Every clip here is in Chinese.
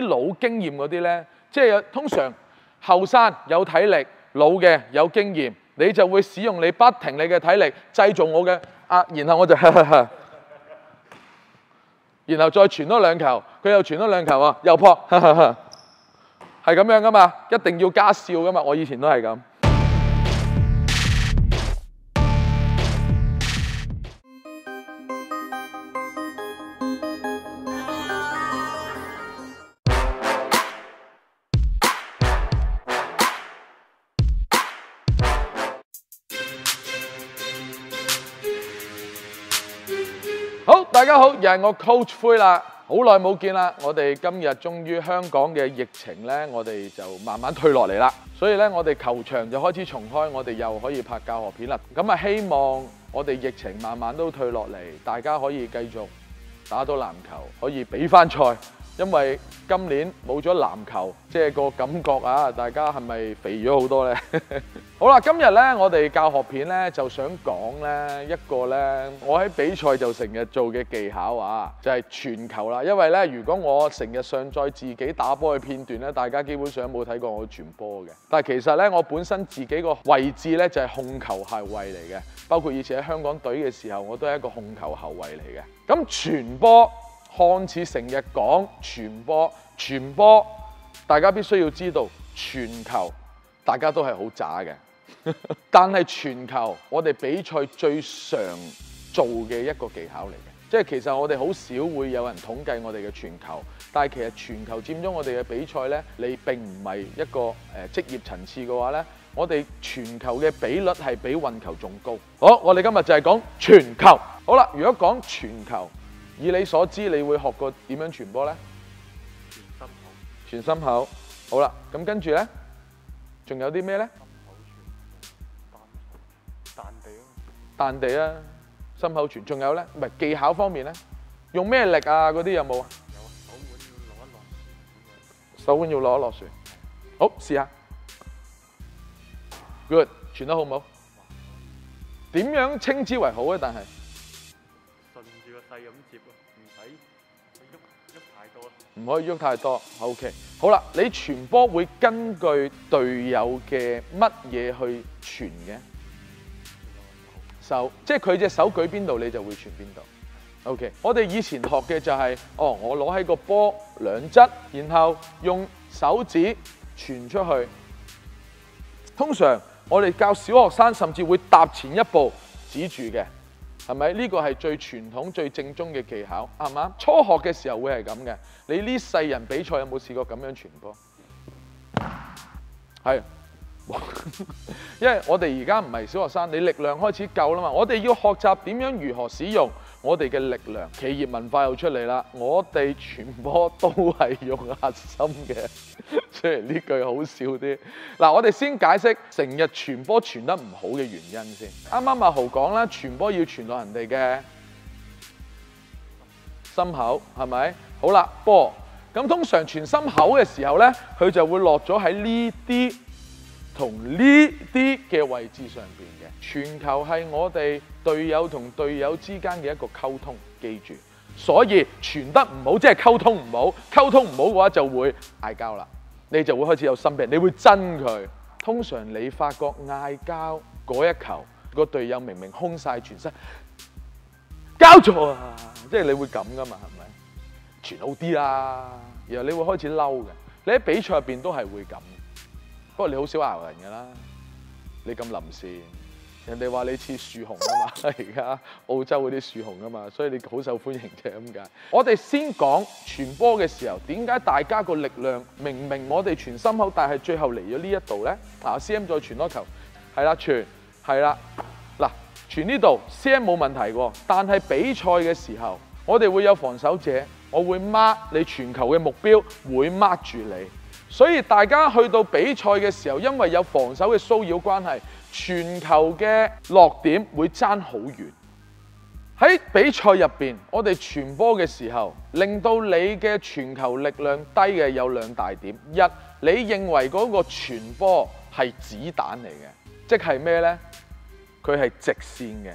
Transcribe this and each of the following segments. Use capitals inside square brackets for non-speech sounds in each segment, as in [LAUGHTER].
啲老經驗嗰啲咧，即係通常後生有體力，老嘅有經驗，你就會使用你不停你嘅體力製造我嘅壓，然後我就呵呵呵然後再傳多兩球，佢又傳多兩球啊，又撲，[LAUGHS] 係咁樣噶嘛，一定要加笑噶嘛，我以前都係咁。好，又系我 Coach 灰啦，好耐冇见啦。我哋今日终于香港嘅疫情呢，我哋就慢慢退落嚟啦。所以呢，我哋球场就开始重开，我哋又可以拍教学片啦。咁啊，希望我哋疫情慢慢都退落嚟，大家可以继续打到篮球，可以比翻赛。因為今年冇咗籃球，即係個感覺啊，大家係咪肥咗好多呢？[LAUGHS] 好啦，今日呢，我哋教學片呢，就想講呢一個呢，我喺比賽就成日做嘅技巧啊，就係傳球啦。因為呢，如果我成日上載自己打波嘅片段呢，大家基本上冇睇過我傳波嘅。但係其實呢，我本身自己個位置呢，就係控球後衞嚟嘅，包括以前喺香港隊嘅時候，我都係一個控球後衞嚟嘅。咁傳波。看似成日講傳播，傳播，大家必須要知道全球，大家都係好渣嘅。[LAUGHS] 但係全球，我哋比賽最常做嘅一個技巧嚟嘅，即係其實我哋好少會有人統計我哋嘅全球，但係其實全球佔咗我哋嘅比賽呢，你並唔係一個誒職業層次嘅話呢，我哋全球嘅比率係比運球仲高。好，我哋今日就係講全球。好啦，如果講全球。以你所知，你會學過點樣傳波咧？傳心口。傳心口。好啦，咁跟住咧，仲有啲咩咧？彈地咯。彈地啊，心口傳。仲有咧，唔係技巧方面咧，用咩力啊？嗰啲有冇啊？有手腕要攞一攞。手腕要攞一落船。好，試下。Good，傳得好唔好？點樣稱之為好咧？但係。順住個勢咁接咯，唔使喐喐太多。唔可以喐太多，OK。好啦，你傳波會根據隊友嘅乜嘢去傳嘅？手，即係佢隻手舉邊度，你就會傳邊度。OK。我哋以前學嘅就係、是，哦，我攞起個波兩側，然後用手指傳出去。通常我哋教小學生甚至會踏前一步指住嘅。係咪呢個係最傳統、最正宗嘅技巧？係嘛？初學嘅時候會係咁嘅。你呢世人比賽有冇試過咁樣傳波？係，[LAUGHS] 因為我哋而家唔係小學生，你力量開始夠啦嘛。我哋要學習點樣如何使用我哋嘅力量。企業文化又出嚟啦，我哋傳播都係用核心嘅。[LAUGHS] 雖然呢句好笑啲，嗱，我哋先解釋成日傳播傳得唔好嘅原因先。啱啱阿豪講啦，傳播要傳到人哋嘅心口，係咪？好啦，波咁通常傳心口嘅時候咧，佢就會落咗喺呢啲同呢啲嘅位置上边嘅。传球系我哋队友同队友之间嘅一个沟通，记住。所以傳得唔好，即係溝通唔好。溝通唔好嘅話，就會嗌交啦。你就會開始有心病，你會憎佢。通常你發覺嗌交嗰一球，個隊友明明空晒全身，交錯啊！即係你會咁噶嘛？係咪？傳好啲啦，然後你會開始嬲嘅。你喺比賽入邊都係會咁，不過你好少鬧人噶啦。你咁臨時，人哋話你似樹熊啊嘛，而家澳洲嗰啲樹熊啊嘛，所以你好受歡迎嘅咁解。我哋先講傳波嘅時候，點解大家個力量明明我哋傳心口，但係最後嚟咗呢一度咧？嗱，C M 再傳多球，係啦，傳係啦，嗱，傳呢度 C M 冇問題喎，但係比賽嘅時候，我哋會有防守者，我會 mark 你傳球嘅目標，會 mark 住你。所以大家去到比賽嘅時候，因為有防守嘅騷擾關係，傳球嘅落點會爭好遠。喺比賽入邊，我哋傳波嘅時候，令到你嘅傳球力量低嘅有兩大點：一，你認為嗰個傳波係子彈嚟嘅，即係咩呢？佢係直線嘅。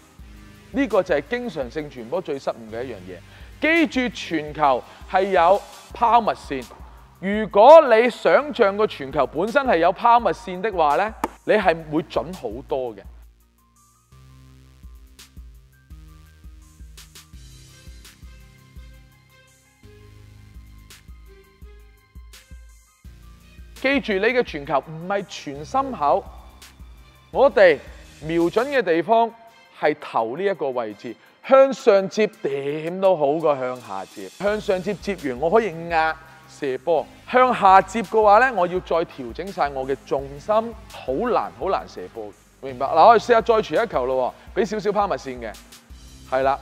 呢個就係經常性傳波最失誤嘅一樣嘢。記住全球係有拋物線。如果你想像個全球本身係有拋物線的話呢，你係會準好多嘅。記住你嘅全球唔係全心口，我哋瞄準嘅地方係頭呢一個位置，向上接點都好過向下接。向上接接完，我可以壓射波；向下接嘅話呢，我要再調整晒我嘅重心，好難好難射波。明白？嗱，我哋試下再傳一球咯，俾少少拋物線嘅，係啦，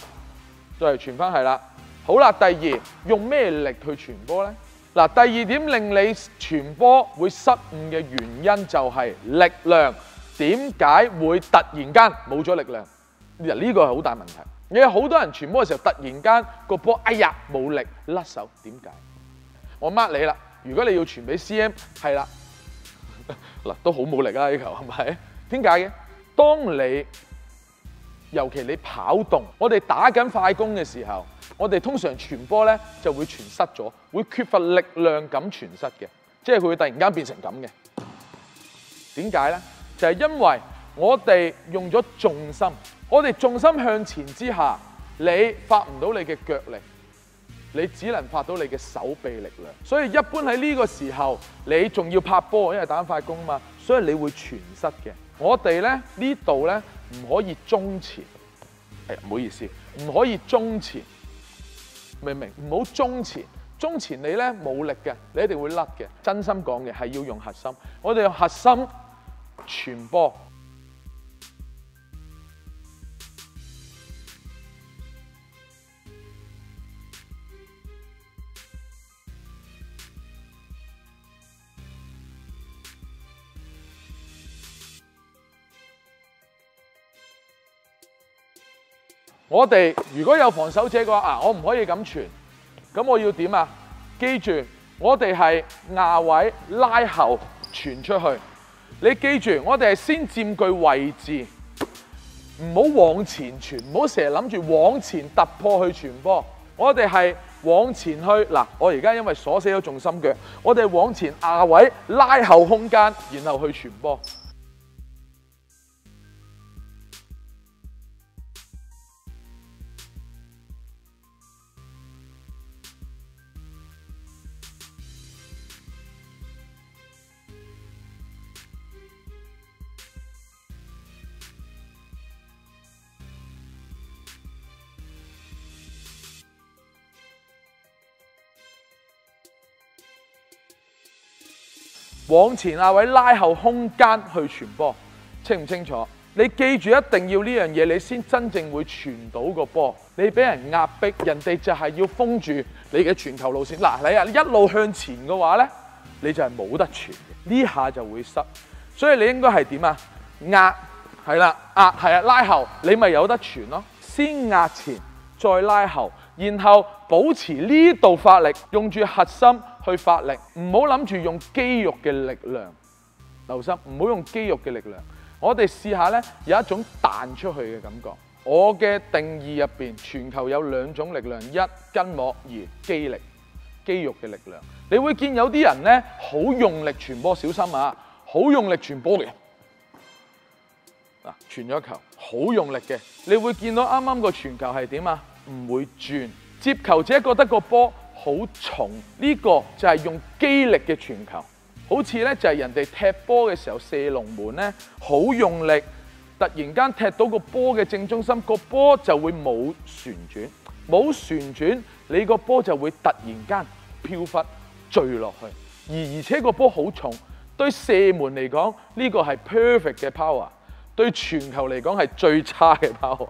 再傳翻係啦。好啦，第二用咩力去傳波呢？嗱，第二點令你傳波會失誤嘅原因就係力量。點解會突然間冇咗力量？嗱，呢個係好大問題。你有好多人傳波嘅時候，突然間個波，哎呀冇力甩手，點解？我 mark 你啦。如果你要傳俾 CM，係啦，[LAUGHS] 嗱都好冇力啊！呢球係咪？點解嘅？當你尤其你跑動，我哋打緊快攻嘅時候，我哋通常傳波咧就會傳失咗，會缺乏力量咁傳失嘅，即係佢會突然間變成咁嘅。點解咧？就係因為我哋用咗重心，我哋重心向前之下，你發唔到你嘅腳力，你只能發到你嘅手臂力量。所以一般喺呢個時候，你仲要拍波，因為打緊快攻嘛，所以你會全失嘅。我哋咧呢度咧唔可以中前，係唔好意思，唔可以中前，明唔明？唔好中前，中前你咧冇力嘅，你一定會甩嘅。真心講嘅係要用核心，我哋用核心傳波。我哋如果有防守者嘅話，啊，我唔可以咁傳，咁我要點啊？記住，我哋係壓位拉後傳出去。你記住，我哋係先佔據位置，唔好往前傳，唔好成日諗住往前突破去傳波。我哋係往前去嗱，我而家因為鎖死咗重心腳，我哋往前壓位拉後空間，然後去傳波。往前啊位拉後空間去傳波，清唔清楚？你記住一定要呢樣嘢，你先真正會傳到個波。你俾人壓迫，人哋就係要封住你嘅傳球路線。嗱，你啊一路向前嘅話呢，你就係冇得傳嘅，呢下就會失。所以你應該係點啊？壓係啦，壓係啊，拉後你咪有得傳咯。先壓前，再拉後，然後保持呢度發力，用住核心。去發力，唔好諗住用肌肉嘅力量。留心，唔好用肌肉嘅力量。我哋試下呢，有一種彈出去嘅感覺。我嘅定義入邊，全球有兩種力量：一筋膜，二肌力，肌肉嘅力量。你會見有啲人呢，好用力傳波，小心啊！好用力傳波嘅，嗱，傳咗球，好用力嘅。你會見到啱啱個傳球係點啊？唔會轉，接球者覺得個波好重，呢個就係用肌力嘅傳球，好似咧就係人哋踢波嘅時候射龍門咧，好用力，突然間踢到個波嘅正中心，個波就會冇旋轉，冇旋轉，你個波就會突然間飄忽墜落去，而而且個波好重，對射門嚟講呢個係 perfect 嘅 power，對傳球嚟講係最差嘅 power。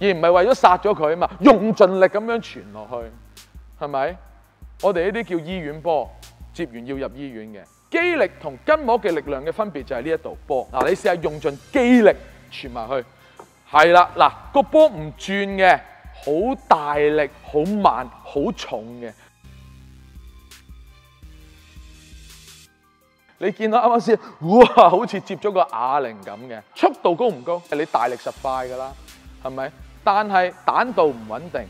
而唔係為咗殺咗佢啊嘛！用盡力咁樣傳落去，係咪？我哋呢啲叫醫院波，接完要入醫院嘅。肌力同筋膜嘅力量嘅分別就係呢一度波。嗱，你試下用盡肌力傳埋去，係啦，嗱個波唔轉嘅，好大力、好慢、好重嘅。你見到啱啱先，哇，好似接咗個啞鈴咁嘅，速度高唔高？你大力實快㗎啦，係咪？但係彈道唔穩定，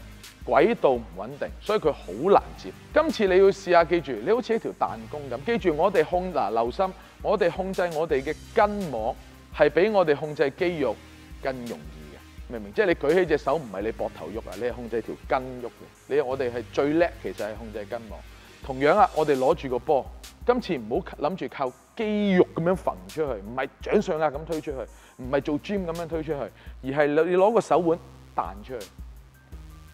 軌道唔穩定，所以佢好難接。今次你要試下，記住，你好似一條彈弓咁，記住我哋控嗱留心，我哋控制我哋嘅筋膜係比我哋控制肌肉更容易嘅，明唔明？即係你舉起隻手唔係你膊頭喐啊，你係控制條筋喐嘅。你我哋係最叻，其實係控制筋膜。同樣啊，我哋攞住個波，今次唔好諗住靠肌肉咁樣揈出去，唔係掌上壓咁推出去，唔係做 gym 咁樣推出去，而係你攞個手腕彈出去，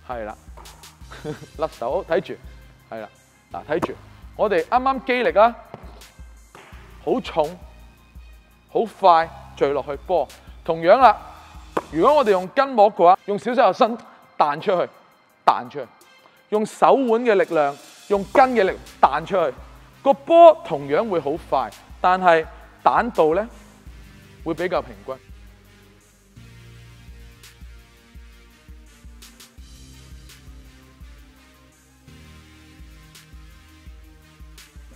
係啦，[LAUGHS] 甩手睇住，係啦，嗱睇住，我哋啱啱肌力啊，好重，好快墜落去波，同樣啦，如果我哋用筋膜嘅話，用少少個身彈出去，彈出去，用手腕嘅力量。用筋嘅力彈出去，個波同樣會好快，但係彈道咧會比較平均。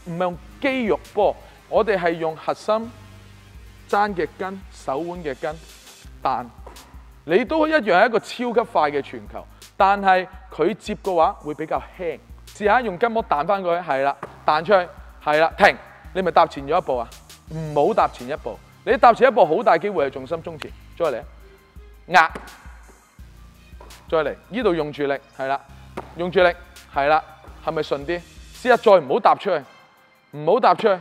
唔係用肌肉波，我哋係用核心爭嘅筋、手腕嘅筋彈。你都一樣係一個超級快嘅傳球，但係佢接嘅話會比較輕。試下用筋膜彈翻過去，係啦，彈出去，係啦，停，你咪踏前咗一步啊！唔好踏前一步，你踏前一步好大機會係重心中前，再嚟，壓，再嚟，呢度用住力，係啦，用住力，係啦，係咪順啲？試下再唔好踏出去，唔好踏出去，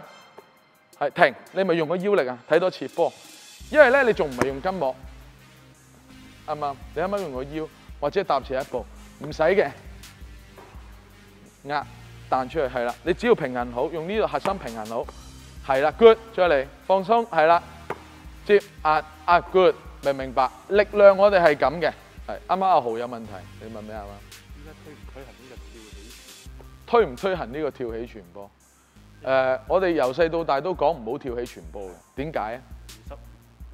係停，你咪用個腰力啊！睇多次波，因為咧你仲唔係用筋膜，啱唔啱？你啱啱用個腰或者踏前一步，唔使嘅。壓彈出去係啦，你只要平衡好，用呢度核心平衡好，係啦，good，再嚟放鬆，係啦，接壓壓 good，明唔明白？力量我哋係咁嘅，係啱啱阿豪有問題，你問咩啊嘛？依家推唔推行呢個跳起？推唔推行呢個跳起傳波？誒、我哋由細到大都講唔好跳起傳波嘅，點解啊？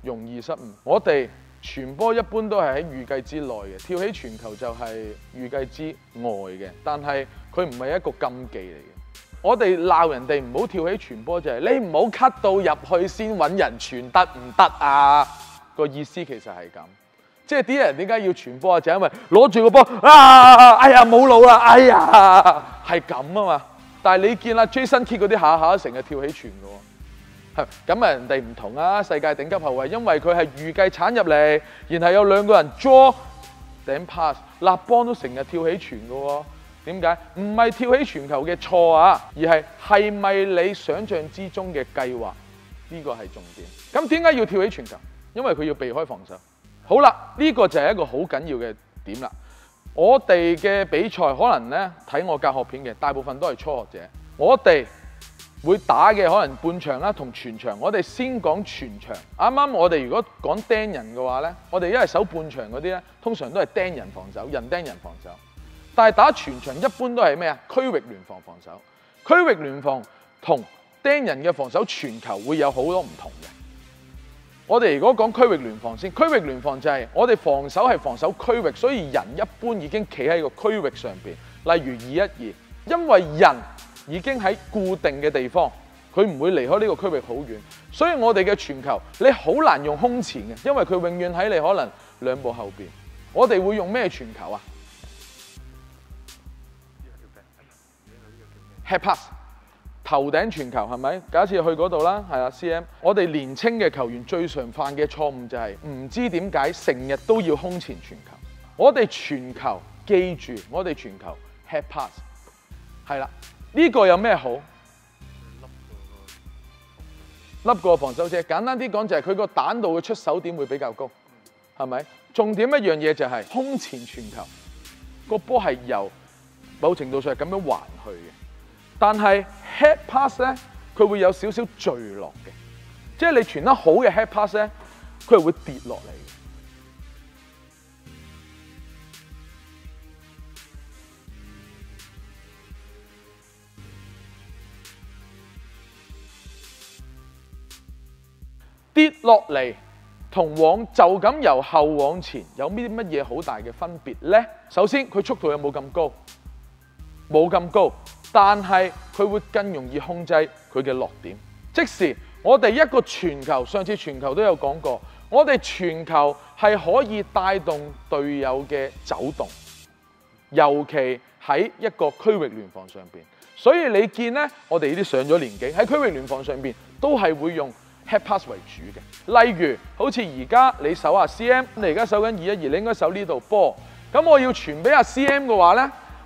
容易失誤。我哋傳波一般都係喺預計之內嘅，跳起傳球就係預計之外嘅。但係佢唔係一個禁忌嚟嘅。我哋鬧人哋唔好跳起傳波就係、你唔好 cut 到入去先揾人傳得唔得啊？個意思其實係咁。即係啲人點解要傳波啊？就係因為攞住個波啊！哎呀冇腦啦！哎呀係咁啊嘛。但係你見啦，Jason Kidd 嗰啲下下成日跳起傳嘅喎。係咁啊！人哋唔同啊，世界頂級後衞，因為佢係預計鏟入嚟，然後有兩個人 draw 頂 pass，立邦都成日跳起傳嘅喎。點解？唔係跳起傳球嘅錯啊，而係係咪你想象之中嘅計劃？呢個係重點。咁點解要跳起傳球？因為佢要避開防守。好啦，呢、個就係一個好緊要嘅點啦。我哋嘅比賽可能呢，睇我教學片嘅，大部分都係初學者。我哋會打嘅可能半場啦，同全場。我哋先講全場。啱啱我哋如果講釘人嘅話呢，我哋因為守半場嗰啲呢，通常都係釘人防守，人釘人防守。但係打全場一般都係咩啊？區域聯防防守。區域聯防同釘人嘅防守傳球會有好多唔同嘅。我哋如果講區域聯防先，區域聯防就係我哋防守係防守區域，所以人一般已經企喺個區域上邊。例如二一二，因為人已經喺固定嘅地方，佢唔會離開呢個區域好遠，所以我哋嘅傳球你好難用空前嘅，因為佢永遠喺你可能兩步後邊。我哋會用咩傳球啊？呢個叫病，哎呀，唔記得呢個叫咩？head pass 頭頂傳球係咪？假設去嗰度啦，係啦，CM。我哋年青嘅球員最常犯嘅錯誤就係唔知點解成日都要空前傳球。我哋全球記住，我哋全球 head pass 係啦。呢、個有咩好？笠個防守者，簡單啲講就係佢個彈道嘅出手點會比較高，係咪？重點一樣嘢就係空前傳球，個波係由某程度上係咁樣橫去嘅，但係 head pass 咧，佢會有少少墜落嘅，即係你傳得好嘅 head pass 咧，佢係會跌落嚟。跌落嚟同往就咁由後往前有啲乜嘢好大嘅分別呢？首先佢速度有冇咁高？冇咁高，但係佢會更容易控制佢嘅落點。即時我哋一個全球，上次全球都有講過，我哋全球係可以帶動隊友嘅走動，尤其喺一個區域聯防上边。所以你見呢，我哋呢啲上咗年紀喺區域聯防上边都係會用 head pass 為主嘅。例如好似而家你守下 CM，你而家守緊二一二，你應該守呢度波。咁我要傳俾阿 CM 嘅話呢，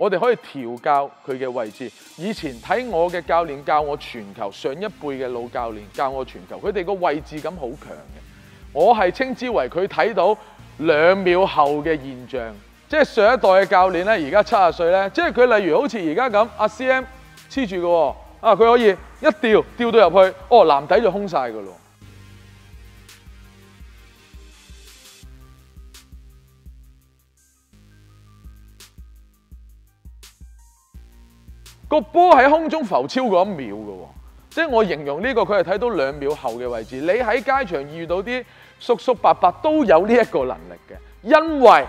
我哋可以調教佢嘅位置。以前睇我嘅教練教我全球，上一輩嘅老教練教我全球，佢哋個位置感好強嘅。我係稱之為佢睇到兩秒後嘅現象。即係上一代嘅教練咧，而家七十歲咧，即係佢例如好似而家咁，阿 CM 黐住嘅喎，啊佢可以一吊吊到入去，哦籃底就空晒㗎咯。個波喺空中浮超過一秒嘅喎，即係我形容呢個佢係睇到兩秒後嘅位置。你喺街場遇到啲叔叔伯伯都有呢一個能力嘅，因為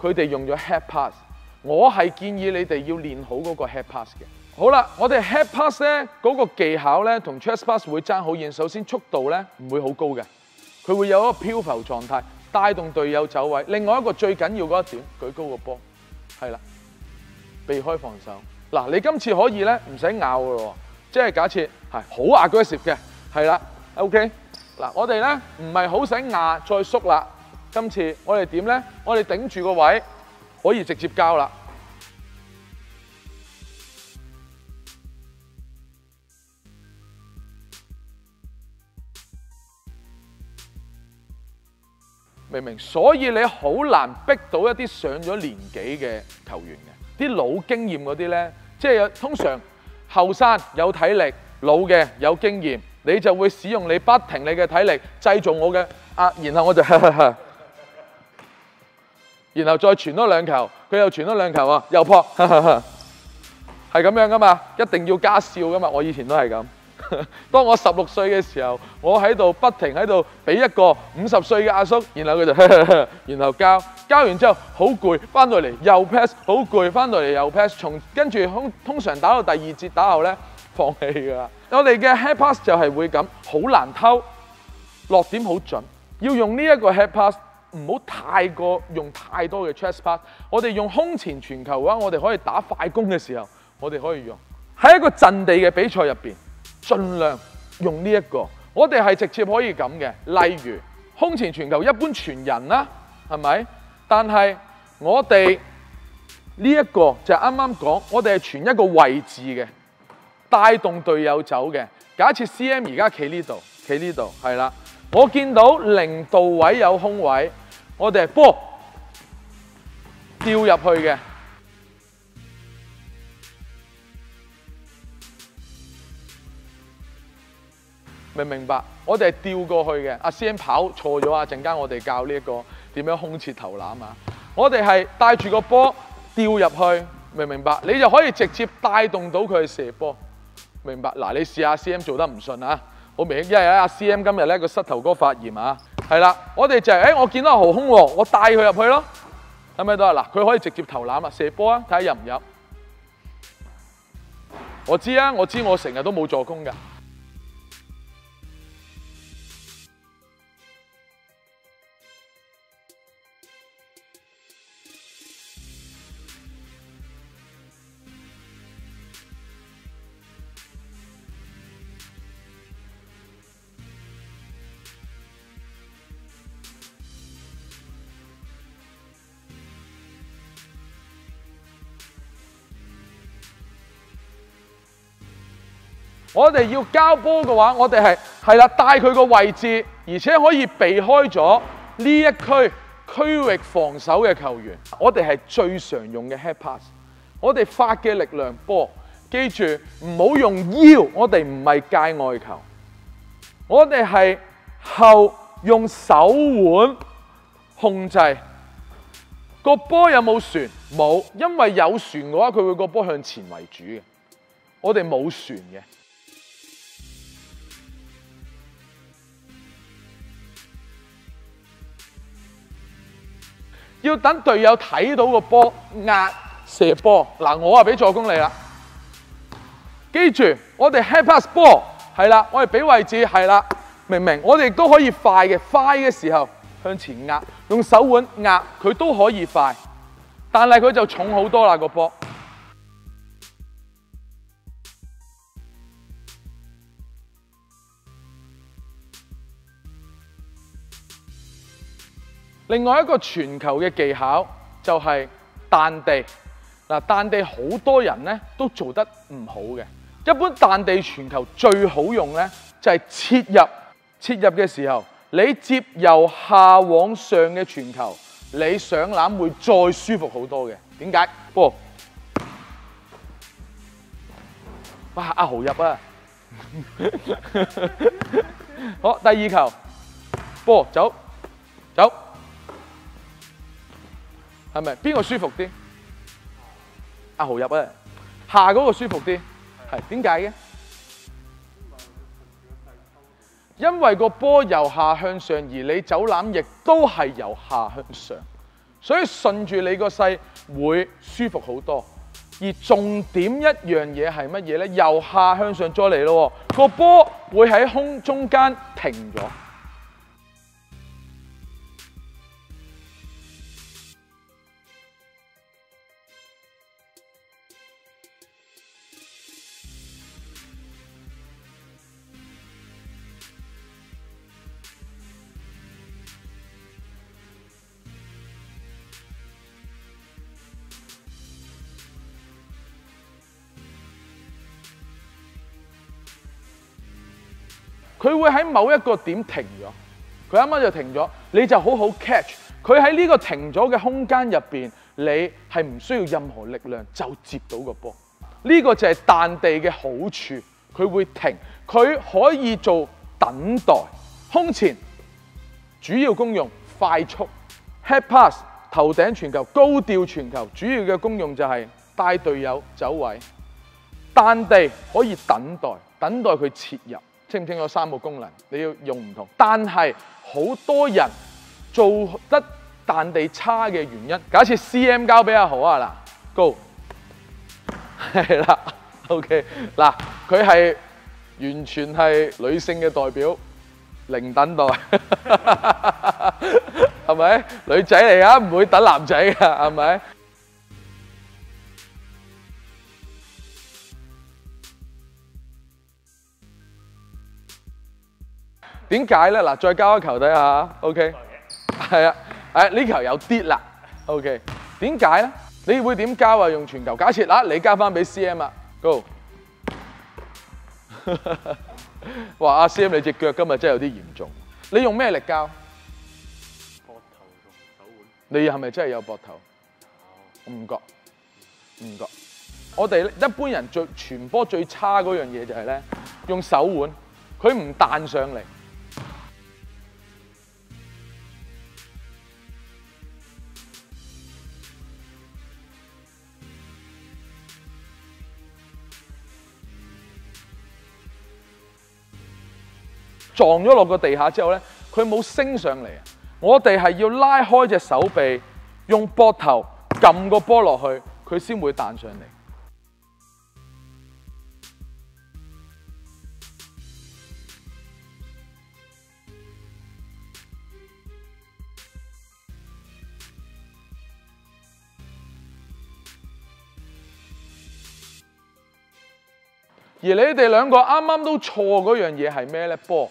佢哋用咗 head pass。我係建議你哋要練好嗰個 head pass 嘅。好啦，我哋 head pass 咧嗰個技巧咧同 chest pass 會爭好遠。首先速度咧唔會好高嘅，佢會有一個漂浮狀態，帶動隊友走位。另外一個最緊要嗰一點，舉高個波，係啦，避開防守。嗱，你今次可以咧唔使咬嘅喎，即係假設係好 aggressive 嘅，係啦，OK。嗱，我哋咧唔係好使壓再縮啦。今次我哋點咧？我哋頂住個位，可以直接交啦。明唔明？所以你好難逼到一啲上咗年紀嘅球員嘅，啲老經驗嗰啲咧，即係通常後生有體力，老嘅有經驗，你就會使用你不停你嘅體力製造我嘅啊，然後我就，[LAUGHS] 然後再傳多兩球，佢又傳多兩球啊，又撲，[LAUGHS] 係咁樣噶嘛，一定要加笑噶嘛，我以前都係咁。[LAUGHS] 當我十六歲嘅時候，我喺度不停喺度俾一個五十歲嘅阿叔，然後佢就，[LAUGHS] 然後交交完之後好攰，翻到嚟又 pass，好攰，翻到嚟又 pass，從跟住通通常打到第二節打後咧放棄㗎啦。我哋嘅 head pass 就係會咁，好難偷，落點好準，要用呢一個 head pass，唔好太過用太多嘅 chest pass。我哋用空前傳球嘅話，我哋可以打快攻嘅時候，我哋可以用喺一個陣地嘅比賽入邊。盡量用呢、一個，我哋係直接可以咁嘅。例如空前傳球，一般傳人啦，係咪？但係我哋呢一個就係啱啱講，我哋係傳一個位置嘅，帶動隊友走嘅。假設 CM 而家企呢度，企呢度係啦，我見到零度位有空位，我哋係波掉入去嘅。明唔明白？我哋係吊過去嘅。阿 CM 跑錯咗啊！陣間我哋教呢一個點樣空切投籃啊！我哋係帶住個波吊入去，明唔明白？你就可以直接帶動到佢射波。明白？嗱，你試下 C M 做得唔順啊，好明顯，因為阿 C M 今日咧個膝頭哥發炎啊，係啦，我哋就係、誒、我見到豪空喎，我帶佢入去咯，睇唔睇到啊？嗱，佢可以直接投籃啊，射波啊，睇下入唔入？我知啊，我知我成日都冇助攻㗎。我哋要交波嘅話，我哋係係啦，帶佢個位置，而且可以避開咗呢一區區域防守嘅球員。我哋係最常用嘅 head pass。我哋發嘅力量波，記住唔好用腰，我哋唔係界外球，我哋係後用手腕控制個波有冇旋？冇，因為有旋嘅話，佢會個波向前為主嘅。我哋冇旋嘅。要等隊友睇到個波壓射波，嗱我啊俾助攻你啦。記住，我哋 head pass 波係啦，我哋俾位置係啦，明唔明？我哋亦都可以快嘅，快嘅時候向前壓，用手腕壓佢都可以快，但係佢就重好多啦個波。另外一個傳球嘅技巧就係彈地。嗱，彈地好多人咧都做得唔好嘅。一般彈地傳球最好用咧就係切入，切入嘅時候你接由下往上嘅傳球，你上籃會再舒服好多嘅。點解？波，哇！阿豪入啊！[LAUGHS] 好，第二球，波走走。係咪？邊個舒服啲？阿豪入啊！下嗰個舒服啲，係點解嘅？因為個波由下向上，而你走攬亦都係由下向上，所以順住你個勢會舒服好多。而重點一樣嘢係乜嘢咧？由下向上再嚟咯，個波會喺空中間停咗。佢會喺某一個點停咗，佢啱啱就停咗，你就好好 catch。佢喺呢個停咗嘅空間入邊，你係唔需要任何力量就接到個波。呢個就係彈地嘅好處，佢會停，佢可以做等待。空前主要功用快速，head pass 頭頂傳球、高調傳球，主要嘅功用就係帶隊友走位。彈地可以等待，等待佢切入。清唔清楚三個功能？你要用唔同，但係好多人做得彈地差嘅原因，假設 C.M 交俾阿豪啊嗱，Go [LAUGHS] 係啦，OK 嗱，佢係完全係女性嘅代表，零等待 [LAUGHS] 係咪？女仔嚟啊，唔會等男仔㗎，係咪？點解咧？嗱，再交一球睇下，OK，係啊，誒呢球有啲啦，OK，點解咧？你會點交啊？用全球？假設嗱，你交翻俾 CM 啊，Go，[LAUGHS] 哇！阿 CM 你隻腳今日真係有啲嚴重，你用咩力交？膊頭同手腕。你係咪真係有膊頭？唔覺，唔覺。我哋一般人最傳波最差嗰樣嘢就係咧，用手腕，佢唔彈上嚟。撞咗落個地下之後咧，佢冇升上嚟啊！我哋係要拉開隻手臂，用膊頭撳個波落去，佢先會彈上嚟。而你哋兩個啱啱都錯嗰樣嘢係咩呢？波，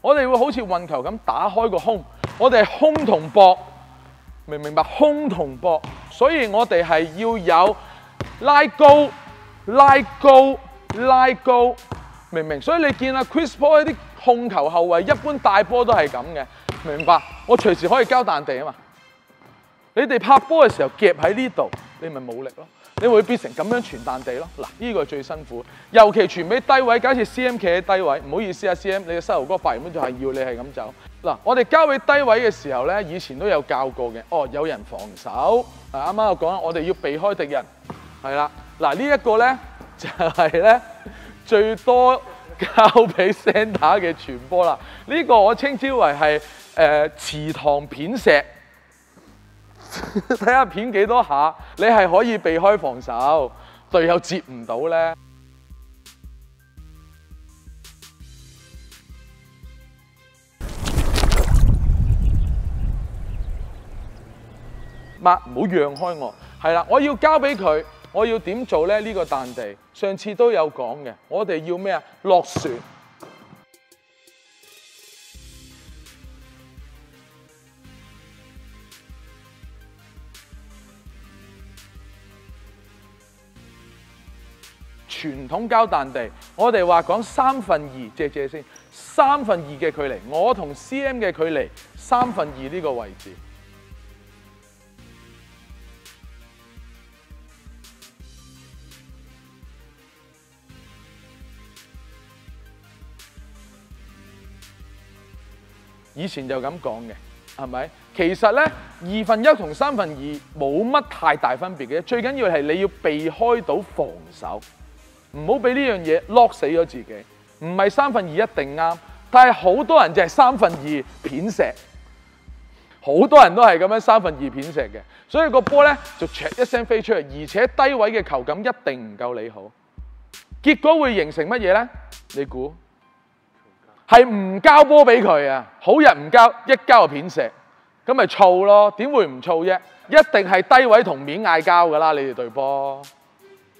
我哋會好似運球咁打開個胸，我哋係胸同膊，明唔明白？胸同膊，所以我哋係要有拉高、拉高、拉高，明唔明？所以你見啊，Chris Paul 一啲控球後衞，一般大波都係咁嘅，明白？我隨時可以交彈地啊嘛。你哋拍波嘅時候夾喺呢度，你咪冇力咯。你會變成咁樣傳彈地咯。嗱，呢個最辛苦，尤其傳俾低位。假設 C M 企喺低位，唔好意思啊，C M，你嘅膝頭哥發炎就係要你係咁走。嗱，我哋交俾低位嘅時候咧，以前都有教過嘅。哦，有人防守，啱啱我講，我哋要避開敵人，係啦。嗱，呢一個咧 [LAUGHS] 就係咧最多交俾 centre 嘅傳波啦。呢個我稱之為係誒池塘片石。[LAUGHS] 睇下片幾多下，你係可以避開防守，隊友接唔到咧。抹唔好讓開我，係啦，我要交俾佢，我要點做咧？呢、個彈地，上次都有講嘅，我哋要咩啊？落船。傳統交彈地，我哋話講三分二，借借先，三分二嘅距離，我同 CM 嘅距離三分二呢個位置。以前就咁講嘅，係咪？其實呢，二分一同三分二冇乜太大分別嘅，最緊要係你要避開到防守。唔好俾呢樣嘢 lock 死咗自己，唔係三分二一定啱，但係好多人就係三分二片石，好多人都係咁樣三分二片石嘅，所以個波咧就唰一聲飛出去，而且低位嘅球感一定唔夠你好，結果會形成乜嘢咧？你估係唔交波俾佢啊？好人唔交，一交就片石，咁咪燥咯？點會唔燥啫？一定係低位同面嗌交噶啦！你哋隊波。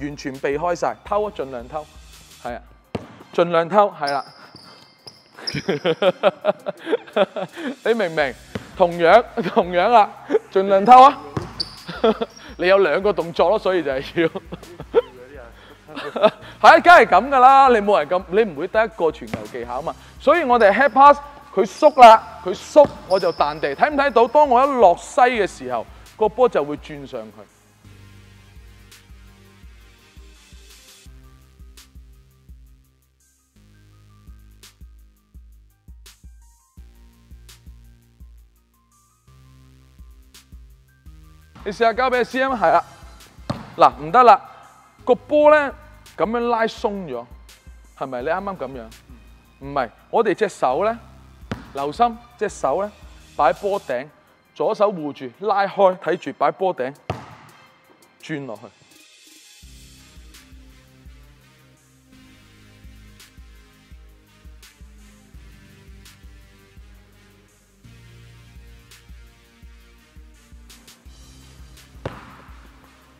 完全避開晒，偷啊，盡量偷，係啊，盡量偷，係啦。你明唔明？同樣同樣啊，盡量偷啊！[LAUGHS] 你有兩個動作咯，所以就係要 [LAUGHS] 係啊，梗係咁噶啦！你冇人咁，你唔會得一個傳球技巧嘛。所以我哋 head pass 佢縮啦，佢縮我就彈地，睇唔睇到？當我一落西嘅時候，個波就會轉上去。你試下交俾 C M 係啦，嗱唔得啦，個波咧咁樣拉鬆咗，係咪？你啱啱咁樣？唔係，我哋隻手咧，留心隻手咧擺波頂，左手護住，拉開睇住，擺波頂，轉落去。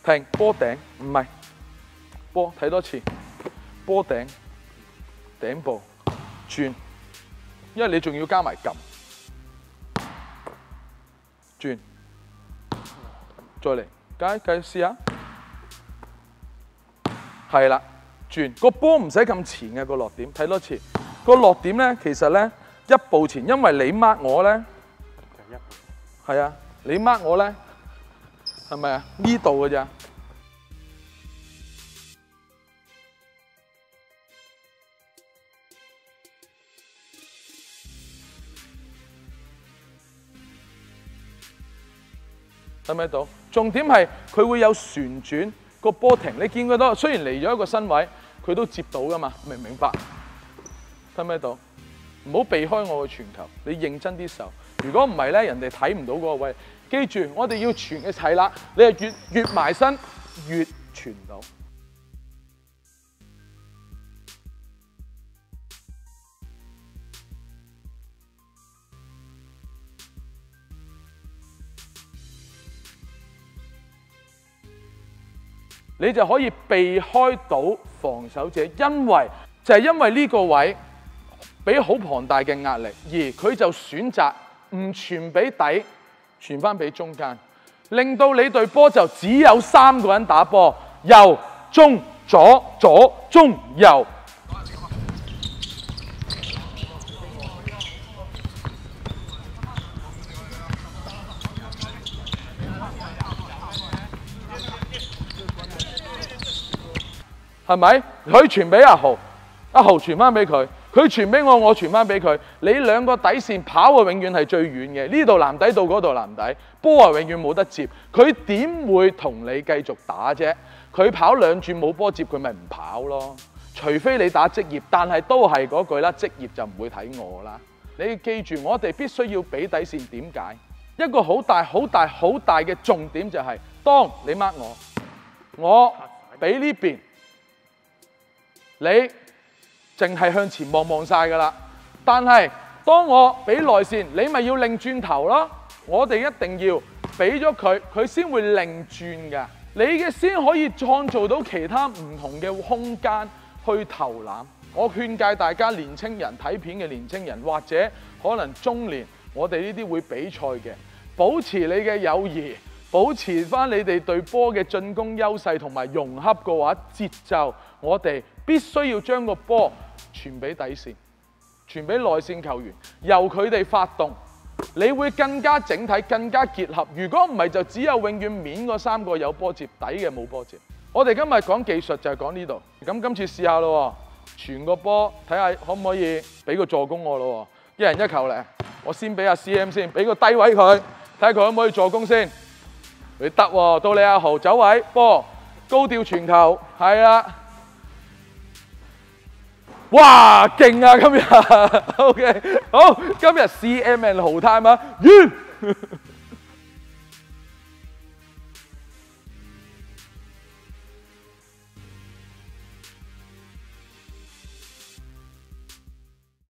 停，波頂唔係波，睇多次，波頂頂部轉，因為你仲要加埋撳，轉，再嚟，繼繼續試下，係啦，轉個波唔使咁前嘅個落點，睇多次，個落點咧其實咧一步前，因為你 mark 我咧。就一步。係啊，你 mark 我咧，係咪啊？呢度嘅咋？睇唔睇到？重點係佢會有旋轉個波停，你見佢都？雖然嚟咗一個身位，佢都接到噶嘛？明唔明白？睇唔睇到？唔好避開我嘅傳球，你認真啲受。如果唔係咧，人哋睇唔到嗰個位。記住，我哋要傳嘅係啦，你係越越埋身越傳到。你就可以避開到防守者，因為就係因為呢個位俾好龐大嘅壓力，而佢就選擇唔傳俾底，傳翻俾中間，令到你隊波就只有三個人打波，右、中、左、左、中、右。係咪？佢傳俾阿豪，阿豪傳翻俾佢，佢傳俾我，我傳翻俾佢。你兩個底線跑啊，永遠係最遠嘅。呢度籃底到嗰度籃底，波啊永遠冇得接。佢點會同你繼續打啫？佢跑兩轉冇波接，佢咪唔跑咯？除非你打職業，但係都係嗰句啦，職業就唔會睇我啦。你記住，我哋必須要俾底線。點解？一個好大、好大、好大嘅重點就係、當你 mark 我，我俾呢邊。你淨係向前望望晒㗎啦，但係當我俾內線，你咪要擰轉頭咯。我哋一定要俾咗佢，佢先會擰轉㗎。你嘅先可以創造到其他唔同嘅空間去投籃。我勸誡大家年青人睇片嘅年青人，或者可能中年，我哋呢啲會比賽嘅，保持你嘅友誼。保持翻你哋對波嘅進攻優勢同埋融洽嘅話，節奏我哋必須要將個波傳俾底線，傳俾內線球員，由佢哋發動，你會更加整體、更加結合。如果唔係，就只有永遠面嗰三個有波接，底嘅冇波接。我哋今日講技術就係講呢度。咁今次試下咯，傳個波睇下可唔可以俾個助攻我咯。一人一球嚟，我先俾阿 CM 先，俾個低位佢，睇下佢可唔可以助攻先。你得喎，到你阿豪走位波高調傳球，係啦，哇勁啊今日，[LAUGHS] OK 好，今日 CM and 豪 time 啊，完。